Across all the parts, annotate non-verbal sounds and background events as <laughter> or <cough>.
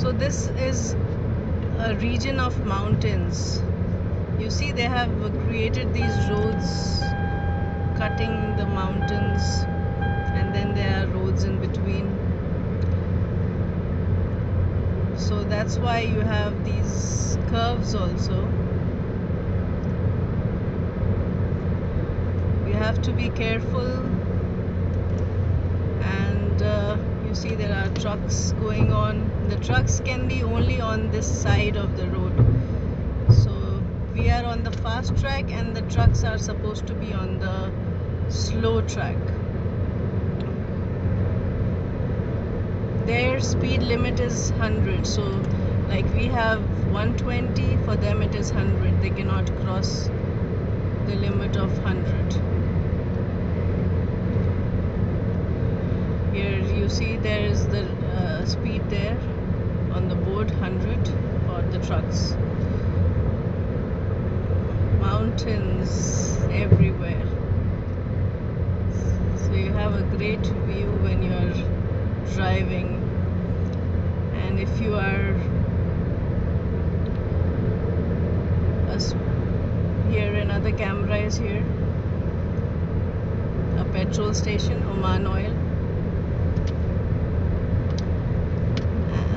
So this is a region of mountains. You see they have created these roads cutting the mountains and then there are roads in between. So that's why you have these curves also. You have to be careful and uh, you see there are trucks going on. The trucks can be only on this side of the road. So we are on the fast track and the trucks are supposed to be on the slow track. Their speed limit is 100 so like we have 120 for them it is 100 they cannot cross the limit of 100 here you see there is the uh, speed there on the board 100 for the trucks. Mountains everywhere. So you have a great view when you are driving. And if you are here another camera is here. A petrol station Oman oil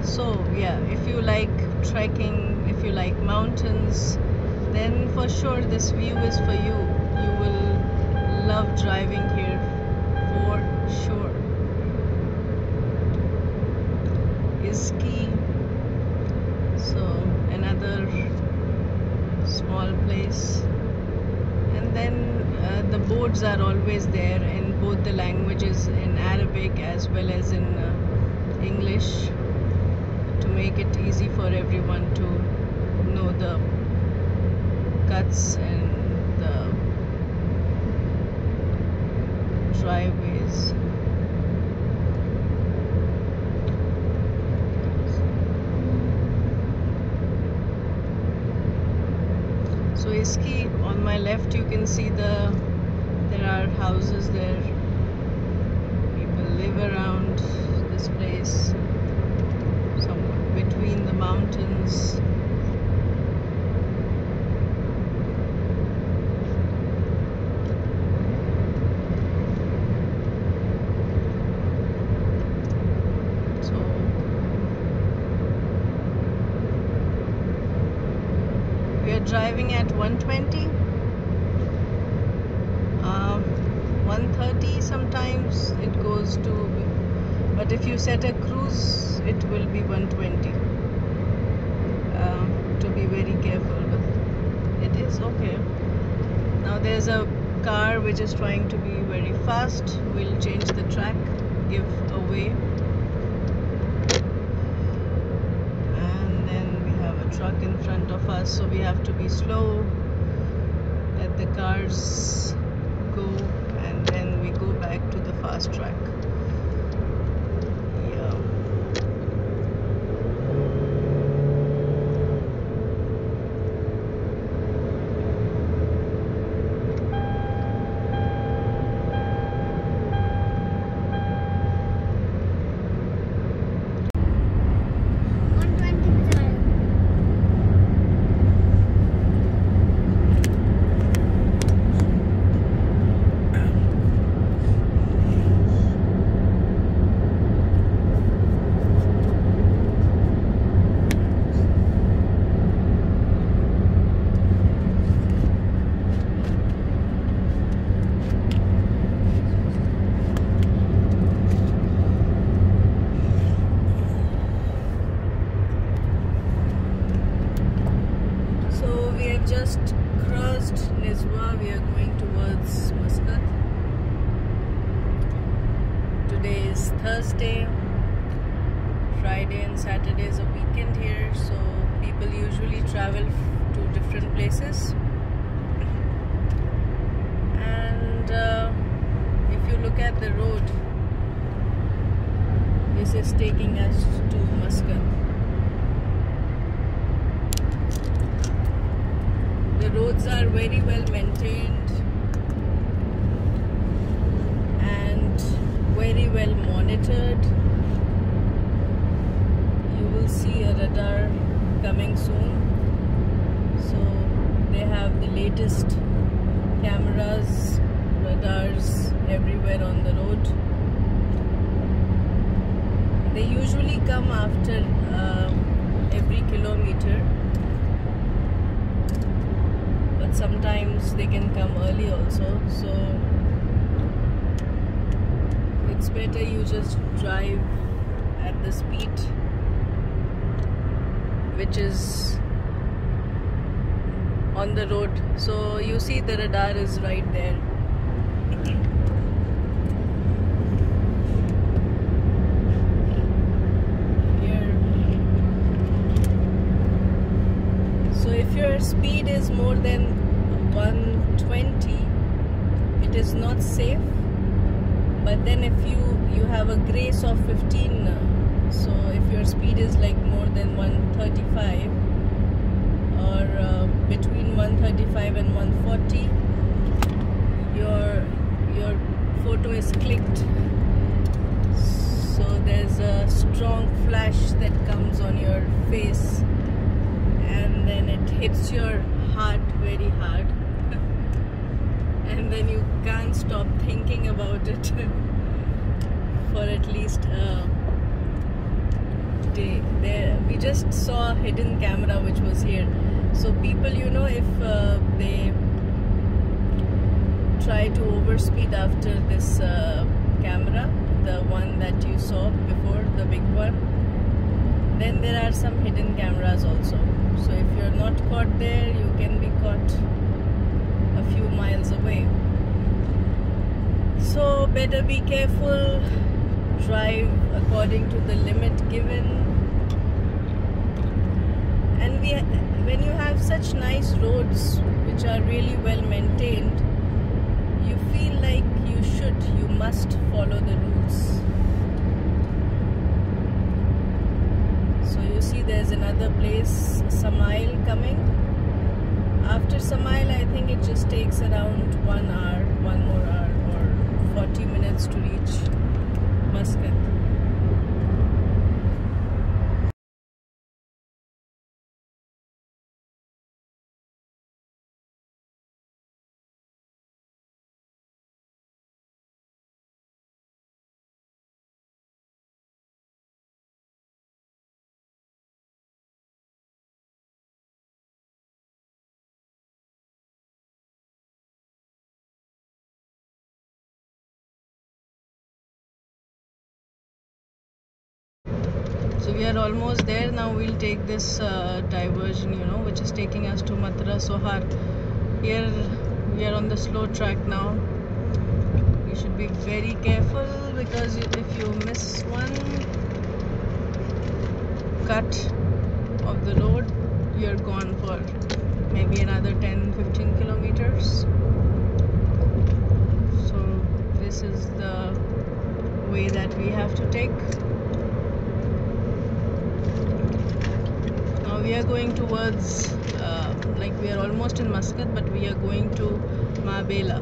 so yeah if you like trekking if you like mountains then for sure this view is for you. You will love driving here for sure. Izki so another small place. And then uh, the boards are always there in both the languages in Arabic as well as in uh, English make it easy for everyone to know the cuts and the driveways. So Izki on my left you can see the there are houses there. People live around this place mountains. So we are driving at 120. Um, 130 sometimes it goes to but if you set a cruise it will be 120 um, to be very careful but it is okay now there's a car which is trying to be very fast. We'll change the track. Give away. And then we have a truck in front of us so we have to be slow. Let the cars go and then we go back to the fast track just crossed Nizwa. We are going towards Muscat. Today is Thursday. Friday and Saturday is a weekend here, so people usually travel to different places. And uh, if you look at the road, this is taking us to Muscat. The roads are very well maintained and very well monitored. You will see a radar coming soon. So they have the latest cameras, radars everywhere on the road. They usually come after uh, every kilometer, but sometimes they can come early also. So it's better you just drive at the speed which is on the road. So you see the radar is right there. Here. so if your speed is more than 120 it is not safe but then if you you have a grace of 15 uh, so if your speed is like more than 135 or uh, between 135 and 140 your your photo is clicked. So there's a strong flash that comes on your face and then it hits your heart very hard then you can't stop thinking about it <laughs> for at least a day. There, we just saw a hidden camera which was here. So people, you know, if uh, they try to overspeed after this uh, camera, the one that you saw before, the big one, then there are some hidden cameras also. So if you're not caught there, you can be caught a few miles away. So better be careful, drive according to the limit given. And we, when you have such nice roads which are really well maintained, you feel like you should, you must follow the rules. So you see there's another place, Samail coming after Samail, I think it just takes around one hour, one more hour, 40 minutes to reach Muscat. So we are almost there now. We'll take this uh, diversion, you know, which is taking us to Matra Sohar. Here we are on the slow track now. You should be very careful because if you miss one cut of the road, you're gone for maybe another 10 15 kilometers. So this is the way that we have to take. We are going towards, uh, like we are almost in Muscat, but we are going to Mabela,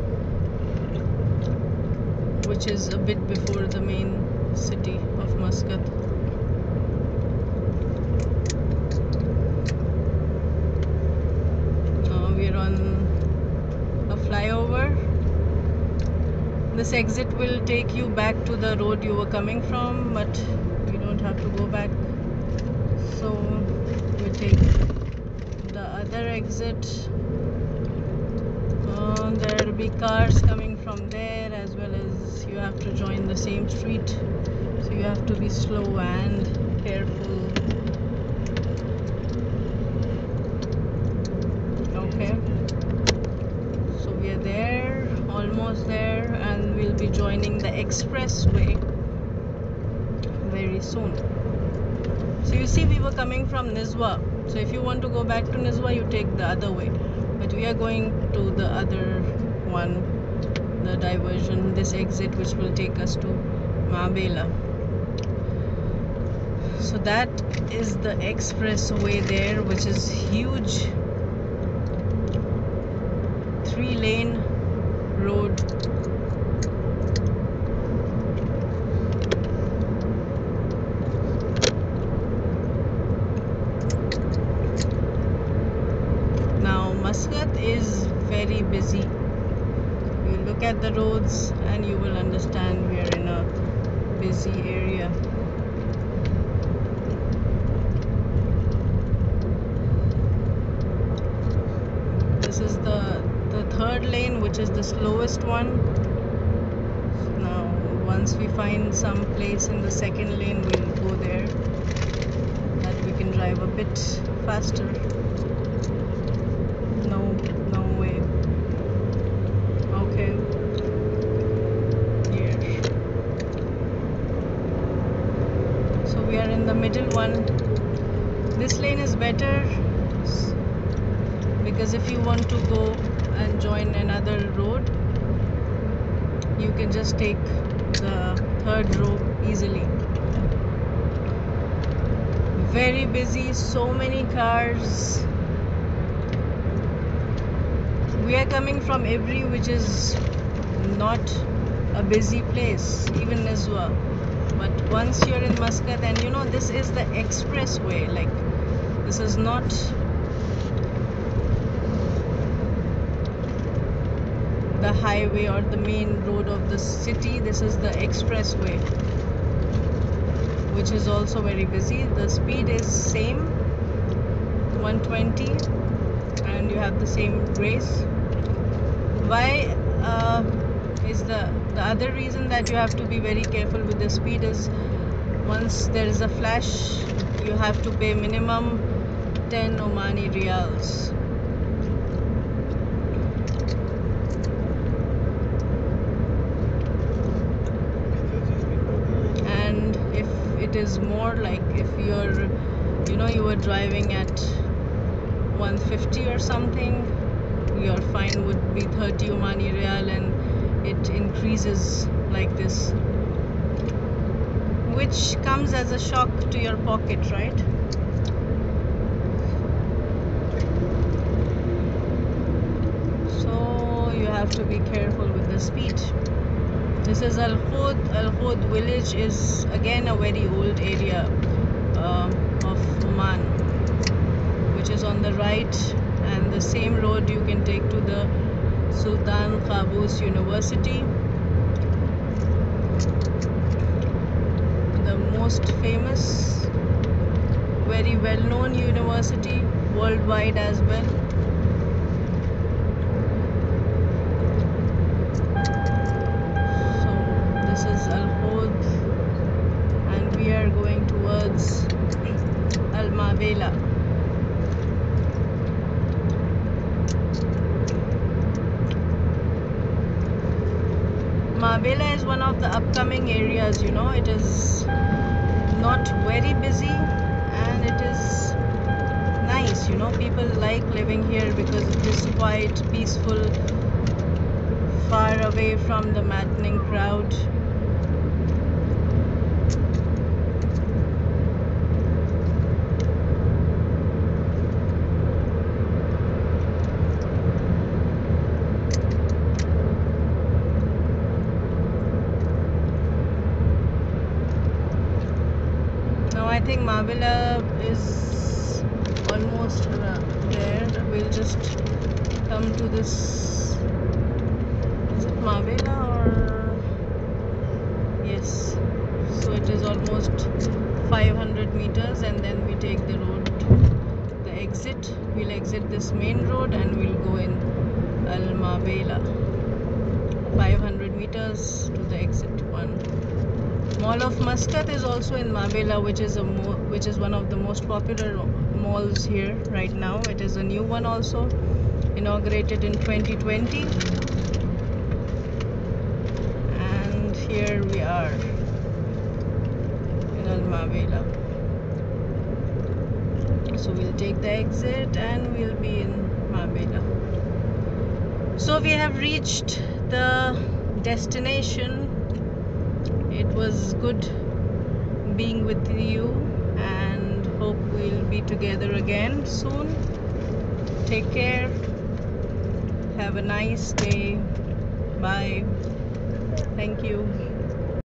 which is a bit before the main city of Muscat. Now we are on a flyover. This exit will take you back to the road you were coming from, but you don't have to go back. So we take the other exit. Uh, there will be cars coming from there as well as you have to join the same street. So you have to be slow and careful. Okay. So we are there, almost there, and we'll be joining the expressway very soon. So you see, we were coming from Nizwa. So if you want to go back to Nizwa, you take the other way. But we are going to the other one, the diversion, this exit, which will take us to Mabela. So that is the expressway there, which is huge. Three lane road at the roads and you will understand we are in a busy area. This is the the third lane which is the slowest one. Now once we find some place in the second lane we'll go there. That we can drive a bit faster no no way okay here so we are in the middle one. This lane is better because if you want to go and join another road you can just take the third row easily. Very busy so many cars. We are coming from every which is not a busy place even Nizwa but once you're in Muscat and you know this is the expressway like this is not the highway or the main road of the city. This is the expressway which is also very busy. The speed is same 120 and you have the same grace. Why uh, is the the other reason that you have to be very careful with the speed is once there is a flash you have to pay minimum 10 Omani Riyals. And if it is more like if you're you know you were driving at 150 or something your fine would be 30 Omani Riyal and it increases like this which comes as a shock to your pocket right so you have to be careful with the speed this is Al Khud. Al Khud village is again a very old area um, of Oman, which is on the right, and the same road you can take to the Sultan Qaboos University. The most famous, very well known university worldwide as well. So this is Al Khud and we are going towards Al Mabela. Mabela is one of the upcoming areas, you know, it is not very busy and it is nice, you know, people like living here because it is quite peaceful, far away from the maddening crowd. Now Mavila is almost there. We'll just come to this. Is it Mavila or yes? So it is almost 500 meters, and then we take the road, the exit. We'll exit this main road, and we'll go in Al Mavila. 500 meters to the exit one. Mall of Muscat is also in Mabela, which is a which is one of the most popular malls here right now. It is a new one also, inaugurated in 2020. And here we are in Al. So we'll take the exit and we'll be in Mabela. So we have reached the destination it was good being with you and hope we'll be together again soon. Take care. Have a nice day. Bye. Thank you